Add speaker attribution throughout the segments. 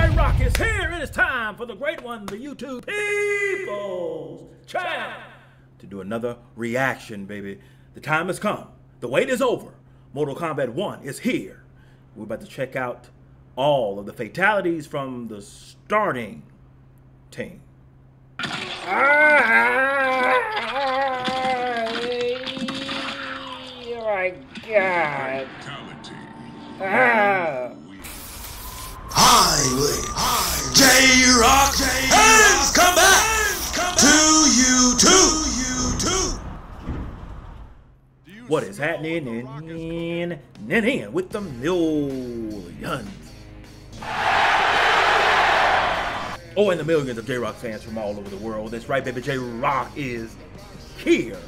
Speaker 1: J Rocc is here. It is time for the great one, the YouTube People's Champ, to do another reaction, baby. The time has come. The wait is over. Mortal Kombat 1 is here. We're about to check out all of the fatalities from the starting team.
Speaker 2: Oh my god. Ah.
Speaker 3: J Rocc has come back to you too.
Speaker 1: What is happening in, in, in with the millions? Oh, and the millions of J Rocc fans from all over the world. That's right, baby. J Rocc is here.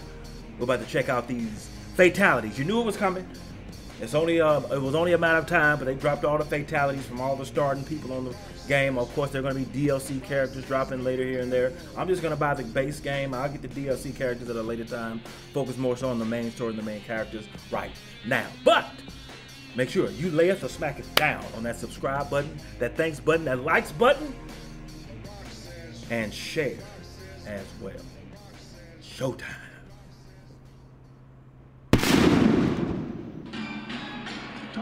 Speaker 1: We're about to check out these fatalities. You knew it was coming. It's only uh, it was only a matter of time, but they dropped all the fatalities from all the starting people on the game. Of course, they're going to be DLC characters dropping later here and there. I'm just going to buy the base game. I'll get the DLC characters at a later time. Focus more so on the main story and the main characters right now. But make sure you layeth or smack it down on that subscribe button, that thanks button, that likes button, and share as well. Showtime.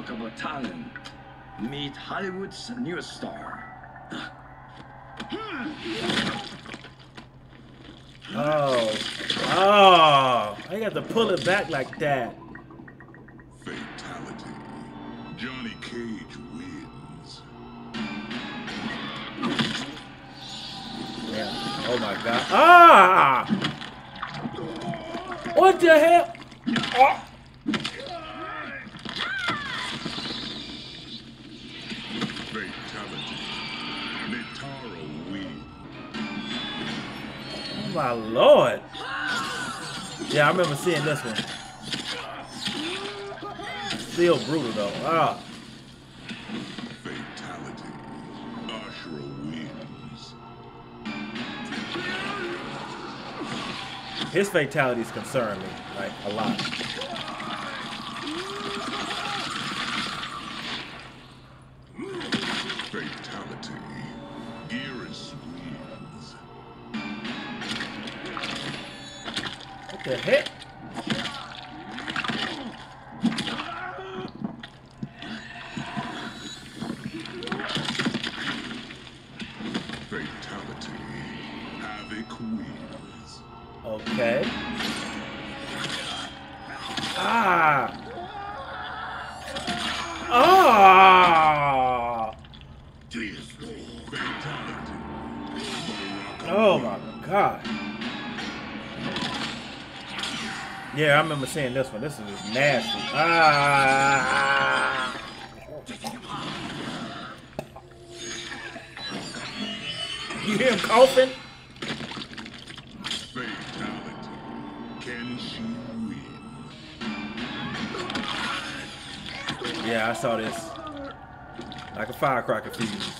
Speaker 4: Talk about talent. Meet Hollywood's newest star.
Speaker 1: Oh, oh, I got to pull it back like that.
Speaker 5: Fatality. Johnny Cage wins.
Speaker 1: Yeah. Oh my god. Ah! What the hell? Oh.
Speaker 5: Fatality. Nitara wins.
Speaker 1: oh my lord. Yeah, I remember seeing this one. Still brutal though. Ah.
Speaker 5: Fatality. Ashrah wins.
Speaker 1: His fatalities concern me, like, a lot. What Yeah, I remember seeing this one. This is nasty. Ah! You hear him coughing? Yeah, I saw this. Like a firecracker fuse.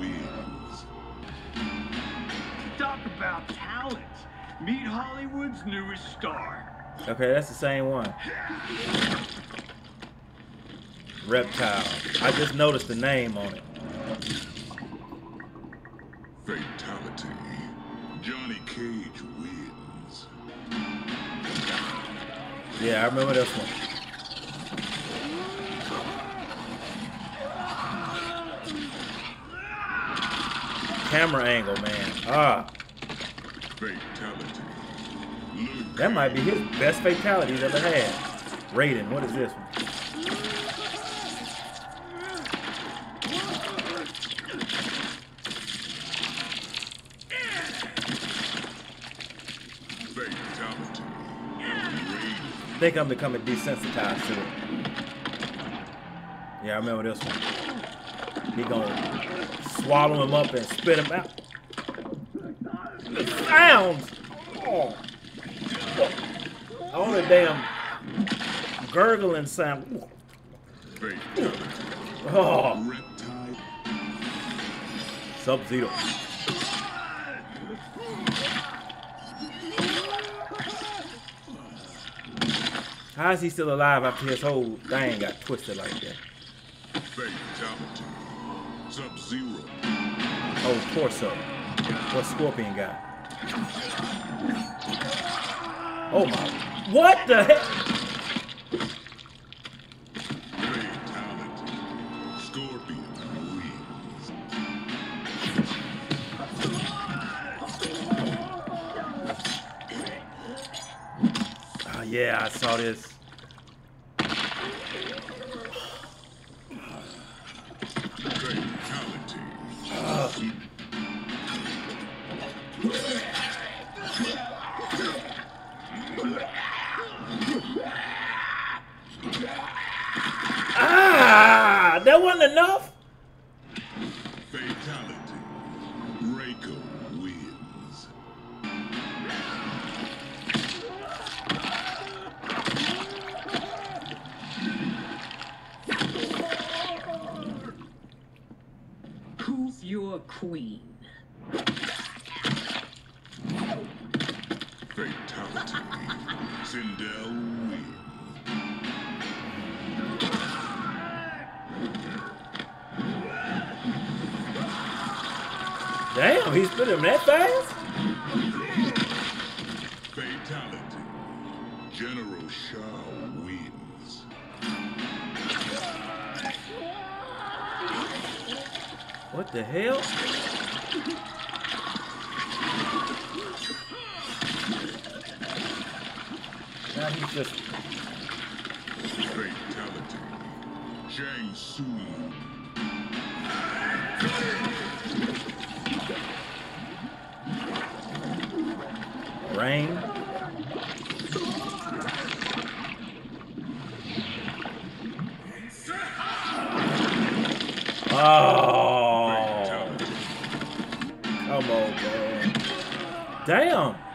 Speaker 4: about talent. Meet Hollywood's newest star.
Speaker 1: Okay, that's the same one. Reptile. I just noticed the name on it.
Speaker 5: Fatality. Johnny Cage wins.
Speaker 1: Yeah, I remember this one. Camera angle, man. Ah,
Speaker 5: Fatality. Luke
Speaker 1: that might be his best fatality he's ever had. Raiden, what is this one? I think I'm becoming desensitized to it. Yeah, I remember this one. He gonna swallow him up and spit him out. The sounds! Oh. All the damn gurgling sound. Oh,
Speaker 5: Reptile.
Speaker 1: Sub Zero. How is he still alive after his whole thing got twisted like that?
Speaker 5: Fatality. Sub-Zero.
Speaker 1: Oh, torso. What Scorpion got? Oh my. What the heck? Oh, ah, yeah, I saw this. Ah, that wasn't enough.
Speaker 5: Fatality. Reiko wins.
Speaker 2: Who's your queen?
Speaker 5: Fatality. Sindel wins.
Speaker 1: Damn, he's spit him that fast?
Speaker 5: Fatality. General Shao wins.
Speaker 1: What the hell? Now he's just
Speaker 5: Fatality. Shang Tsung.
Speaker 1: Rain. Oh, come on, man. Damn.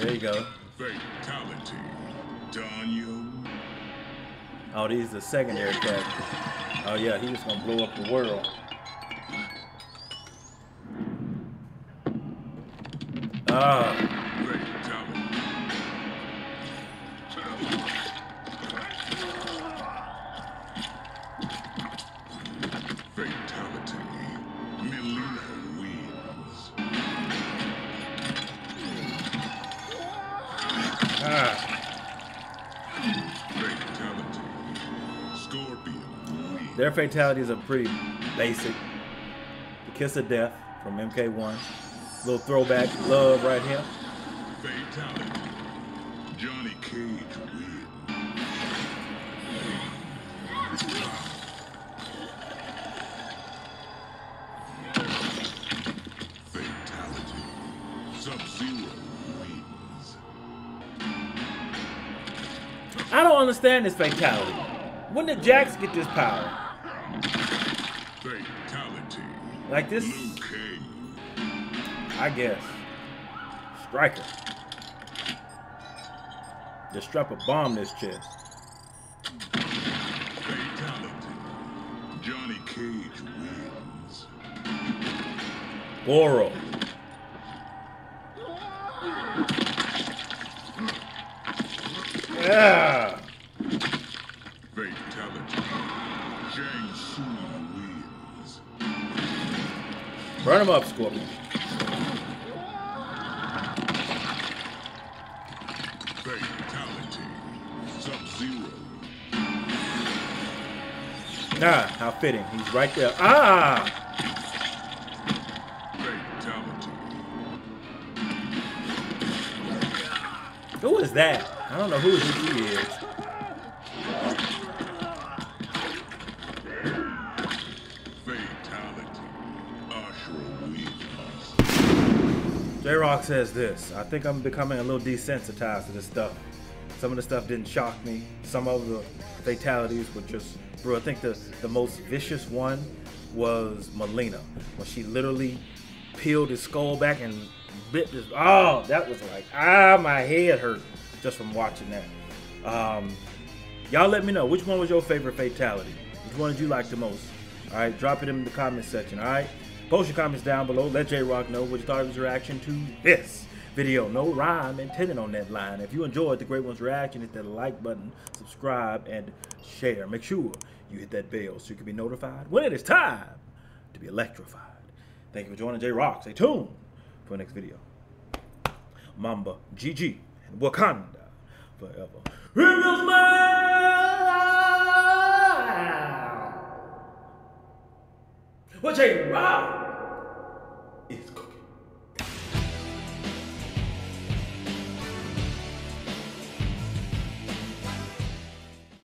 Speaker 1: There you go.
Speaker 5: Fatality. Tanya.
Speaker 1: Oh, these are secondary characters. Oh yeah, he was gonna blow up the world. Ah, Their fatalities are pretty basic. The kiss of death from MK1. Little throwback love right here.
Speaker 5: Fatality. Johnny Cage wins. Fatality. Sub-Zero wins.
Speaker 1: I don't understand this fatality. When did Jax get this power?
Speaker 5: Fatality.
Speaker 1: Like this, I guess. Stryker. Just strap a bomb in his chest.
Speaker 5: Fatality. Johnny Cage wins.
Speaker 1: Boro. Yeah. Burn him up, Scorpion.
Speaker 5: Fatality. Sub-Zero.
Speaker 1: Ah, how fitting. He's right there. Ah! Who is that? I don't know who he is. J Rocc says this. I think I'm becoming a little desensitized to this stuff. Some of the stuff didn't shock me. Some of the fatalities were just, bro. I think the, the most vicious one was Mileena when she literally peeled his skull back and bit his. Oh, that was like ah, my head hurt just from watching that. Um, y'all let me know which one was your favorite fatality. Which one did you like the most? All right, drop it in the comment section. All right, post your comments down below. Let J Rocc know what you thought of his reaction to this video. No rhyme intended on that line. If you enjoyed the Great One's reaction, hit that like button, subscribe, and share. Make sure you hit that bell so you can be notified when it is time to be electrified. Thank you for joining J Rocc. Stay tuned for the next video. Mamba, GG, and Wakanda forever. Rebels What J Rocc?